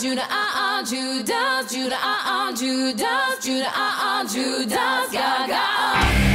Judah, ah, ah, Judah, Judah, ah, ah, Judah, Judah, ah, ah, Judas, Gaga.